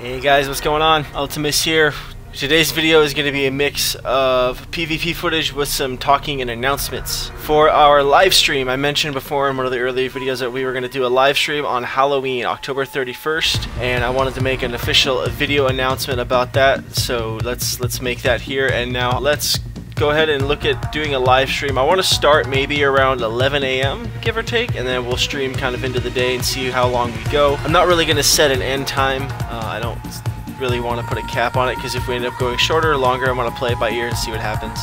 Hey guys, what's going on? Ultimus here. Today's video is going to be a mix of PvP footage with some talking and announcements. For our live stream, I mentioned before in one of the earlier videos that we were going to do a live stream on Halloween, October 31st, and I wanted to make an official video announcement about that. So let's let's make that here and now let's go ahead and look at doing a live stream. I want to start maybe around 11 a.m. give or take, and then we'll stream kind of into the day and see how long we go. I'm not really going to set an end time. Uh, I don't really want to put a cap on it because if we end up going shorter or longer, I want to play it by ear and see what happens.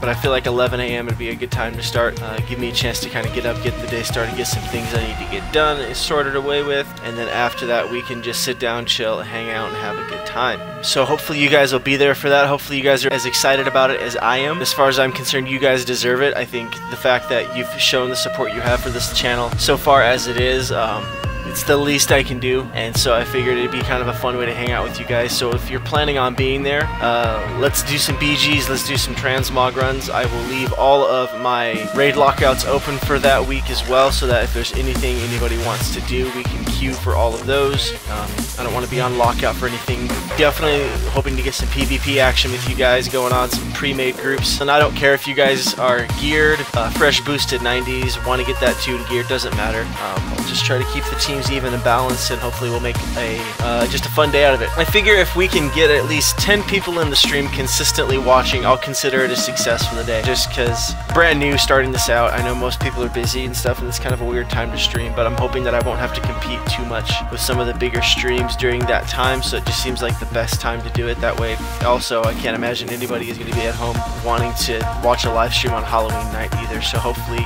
But I feel like 11 a.m. would be a good time to start. Uh, give me a chance to kind of get up, get the day started, get some things I need to get done, sorted away with, and then after that we can just sit down, chill, hang out, and have a good time. So hopefully you guys will be there for that. Hopefully you guys are as excited about it as I am. As far as I'm concerned, you guys deserve it. I think the fact that you've shown the support you have for this channel so far as it is, um, it's the least I can do, and so I figured it'd be kind of a fun way to hang out with you guys. So if you're planning on being there, uh, let's do some BGs, let's do some transmog runs. I will leave all of my raid lockouts open for that week as well, so that if there's anything anybody wants to do, we can queue for all of those. Um, I don't want to be on lockout for anything. Definitely hoping to get some PvP action with you guys going on, some pre-made groups. And I don't care if you guys are geared, uh, fresh boosted 90s, want to get that tuned gear, doesn't matter. Um, I'll just try to keep the team teams even and balanced, and hopefully we'll make a uh, just a fun day out of it. I figure if we can get at least 10 people in the stream consistently watching, I'll consider it a success for the day. Just because brand new, starting this out, I know most people are busy and stuff, and it's kind of a weird time to stream, but I'm hoping that I won't have to compete too much with some of the bigger streams during that time, so it just seems like the best time to do it that way. Also, I can't imagine anybody is going to be at home wanting to watch a live stream on Halloween night either, so hopefully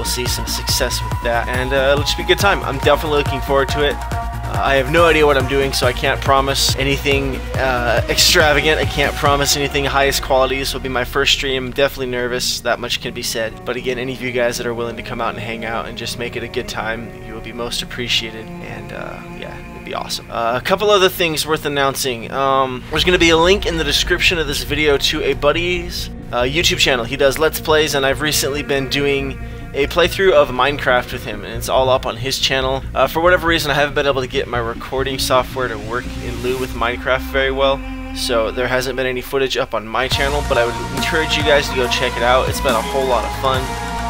we'll see some success with that. And uh, it'll just be a good time. I'm definitely looking forward to it. Uh, I have no idea what I'm doing, so I can't promise anything uh, extravagant. I can't promise anything highest quality. This will be my first stream. I'm definitely nervous. That much can be said. But again, any of you guys that are willing to come out and hang out and just make it a good time, you will be most appreciated. And uh, yeah it'd be awesome. Uh, a couple other things worth announcing. Um, there's going to be a link in the description of this video to a buddy's uh, YouTube channel. He does Let's Plays, and I've recently been doing a playthrough of Minecraft with him, and it's all up on his channel. Uh, for whatever reason, I haven't been able to get my recording software to work in lieu with Minecraft very well, so there hasn't been any footage up on my channel, but I would encourage you guys to go check it out. It's been a whole lot of fun.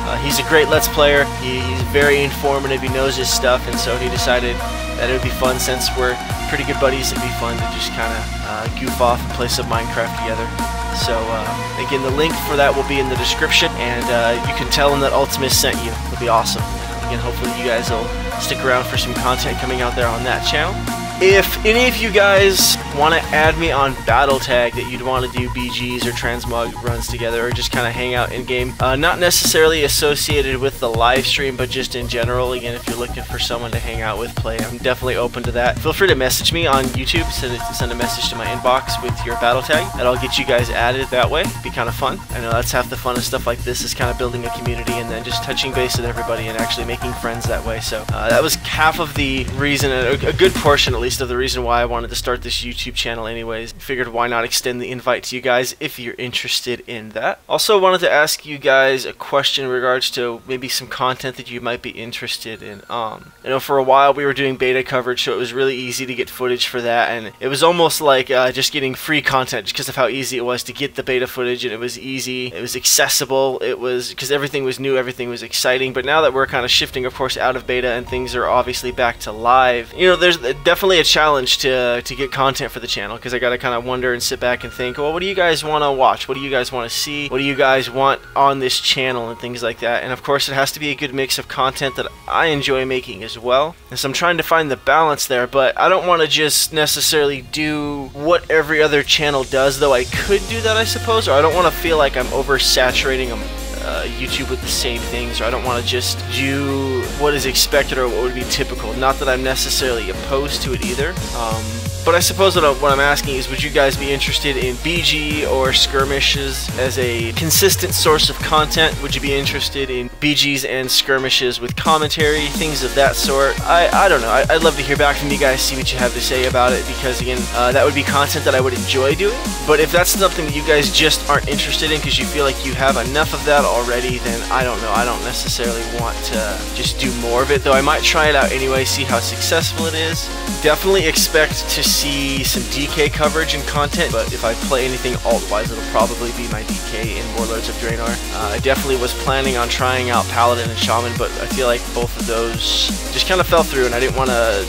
Uh, he's a great Let's Player, he, he's very informative, he knows his stuff, and so he decided that it would be fun since we're pretty good buddies, it'd be fun to just kind of uh, goof off and play some Minecraft together. So uh, again, the link for that will be in the description, and uh, you can tell them that Ultimus sent you. It'll be awesome. Again, hopefully you guys will stick around for some content coming out there on that channel. If any of you guys want to add me on Battletag that you'd want to do BGs or transmog runs together or just kind of hang out in game, uh, not necessarily associated with the live stream, but just in general, again, if you're looking for someone to hang out with, play, I'm definitely open to that. Feel free to message me on YouTube, send, it, send a message to my inbox with your Battletag, and I'll get you guys added that way. Be kind of fun. I know that's half the fun of stuff like this is kind of building a community and then just touching base with everybody and actually making friends that way. So uh, that was half of the reason, a, a good portion at least, of the reason why I wanted to start this YouTube channel anyways. Figured why not extend the invite to you guys if you're interested in that. Also wanted to ask you guys a question in regards to maybe some content that you might be interested in. Um, you know, for a while we were doing beta coverage, so it was really easy to get footage for that, and it was almost like uh, just getting free content just because of how easy it was to get the beta footage, and it was easy, it was accessible, it was because everything was new, everything was exciting. But now that we're kind of shifting, of course, out of beta and things are obviously back to live, you know, there's definitely a challenge to to get content for the channel because I got to kind of wonder and sit back and think, well, what do you guys want to watch? What do you guys want to see? What do you guys want on this channel and things like that? And of course, it has to be a good mix of content that I enjoy making as well. And so I'm trying to find the balance there, but I don't want to just necessarily do what every other channel does, though I could do that, I suppose, or I don't want to feel like I'm oversaturating them uh, YouTube with the same things, or I don't want to just do what is expected or what would be typical. Not that I'm necessarily opposed to it either. Um, but I suppose what, I, am asking is, would you guys be interested in BG or skirmishes as a consistent source of content? Would you be interested in BGs and skirmishes with commentary, things of that sort? I, I don't know. I, would love to hear back from you guys, see what you have to say about it, because again, uh, that would be content that I would enjoy doing. But if that's something that you guys just aren't interested in because you feel like you have enough of that already, then I don't know. I don't necessarily want to just do more of it, though I might try it out anyway, see how successful it is. Definitely expect to see some DK coverage and content, but if I play anything alt-wise, it'll probably be my DK in Warlords of Draenor. Uh, I definitely was planning on trying out Paladin and Shaman, but I feel like both of those just kind of fell through, and I didn't want to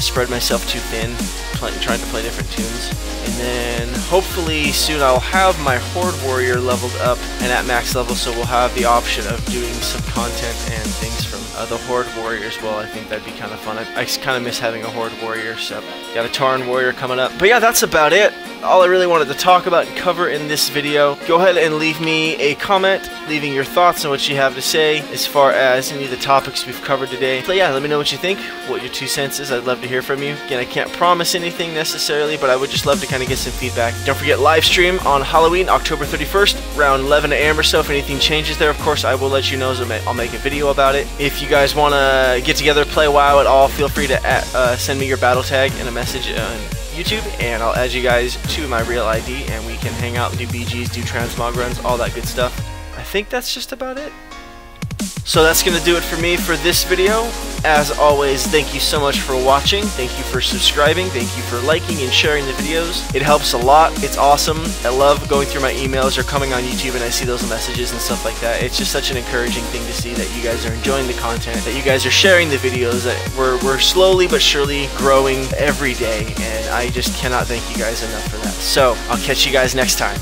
spread myself too thin trying to play different toons. And then hopefully soon I'll have my Horde Warrior leveled up and at max level, so we'll have the option of doing some content and things from uh, the Horde Warrior as well. I think that'd be kind of fun. I, I kind of miss having a Horde Warrior, so got a Tauren Warrior coming up. But yeah, that's about it all I really wanted to talk about and cover in this video. Go ahead and leave me a comment, leaving your thoughts on what you have to say as far as any of the topics we've covered today. So yeah, let me know what you think, what your two cents is. I'd love to hear from you. Again, I can't promise anything necessarily, but I would just love to kind of get some feedback. Don't forget live stream on Halloween, October 31st, around 11 a.m. or so. If anything changes there, of course, I will let you know. I'll make a video about it. If you guys want to get together, play WoW at all, feel free to uh, send me your battle tag and a message. Uh, YouTube, and I'll add you guys to my real ID, and we can hang out, do BGs, do transmog runs, all that good stuff. I think that's just about it. So that's going to do it for me for this video. As always, thank you so much for watching. Thank you for subscribing. Thank you for liking and sharing the videos. It helps a lot. It's awesome. I love going through my emails or coming on YouTube and I see those messages and stuff like that. It's just such an encouraging thing to see that you guys are enjoying the content, that you guys are sharing the videos, that we're, we're slowly but surely growing every day. And I just cannot thank you guys enough for that. So I'll catch you guys next time.